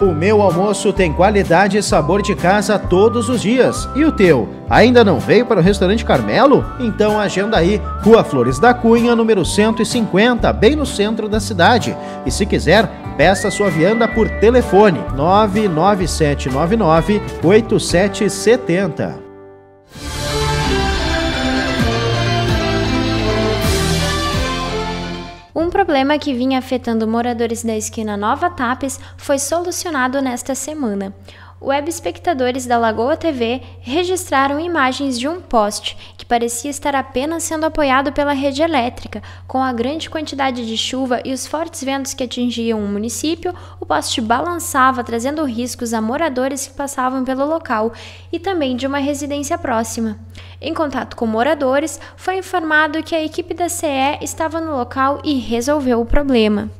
O meu almoço tem qualidade e sabor de casa todos os dias. E o teu? Ainda não veio para o restaurante Carmelo? Então agenda aí, Rua Flores da Cunha, número 150, bem no centro da cidade. E se quiser, peça sua vianda por telefone 99799 8770. Um problema que vinha afetando moradores da esquina Nova Tapes foi solucionado nesta semana. Web espectadores da Lagoa TV registraram imagens de um poste que parecia estar apenas sendo apoiado pela rede elétrica. Com a grande quantidade de chuva e os fortes ventos que atingiam o município, o poste balançava, trazendo riscos a moradores que passavam pelo local e também de uma residência próxima. Em contato com moradores, foi informado que a equipe da CE estava no local e resolveu o problema.